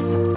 Bye.